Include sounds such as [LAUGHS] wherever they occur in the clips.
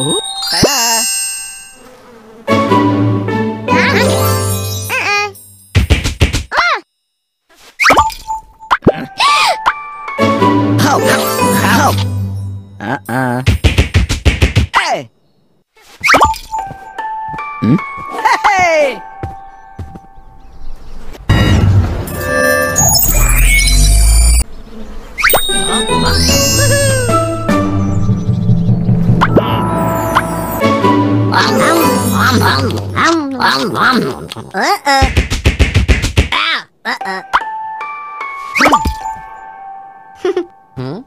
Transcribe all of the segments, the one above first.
Ta-da! Help! Help! Uh-uh. Hey! Hmm? Hey! Uh-uh. Ow! Uh-uh. Hmm?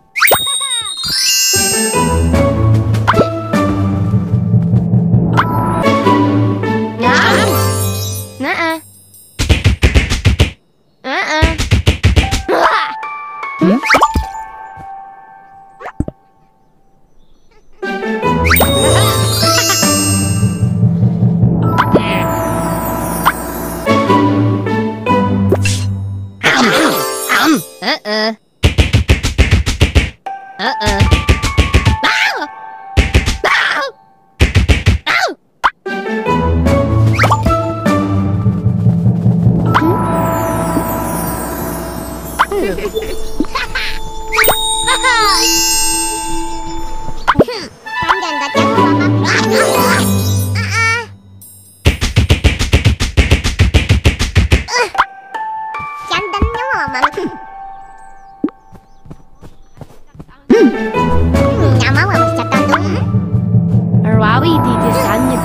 Ngam. Uh-uh.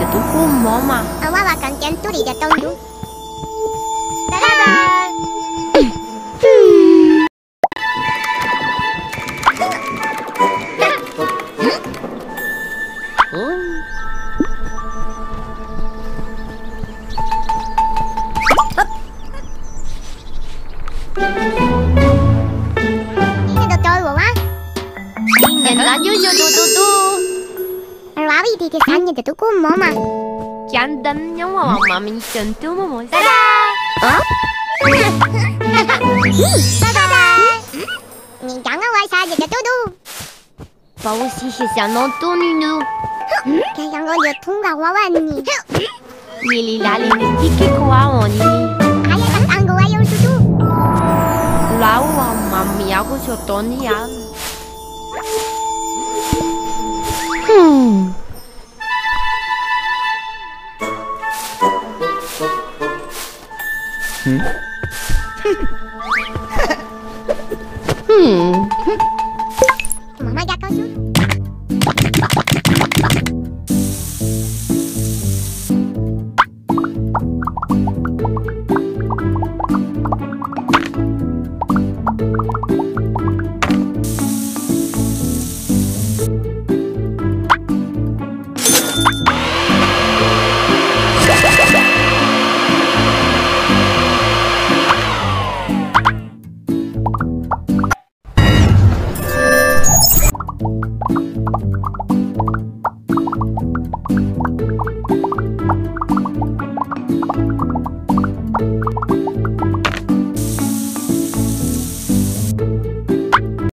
Ke tuku mama. Ở qua bà cần chén tôi đi cho tôi đúng Bye bye Ini udah cowok wah Ingin Rawi thì cái sáng như thế tôi cũng mỏ mà Jangan dan nyawa mami tentu mama. Bye bye Nhìn chẳng có quay xa gì cho tôi đâu Bau si si 想 nonton ini. Cái chẳng có được thông qua quá bạn nhỉ Nili lali ni tiki kwa oni. Ai ấy cắn ăn của ai yêu tôi tu Lau mami aku sotoni ya. Hmm. [LAUGHS] Hmm.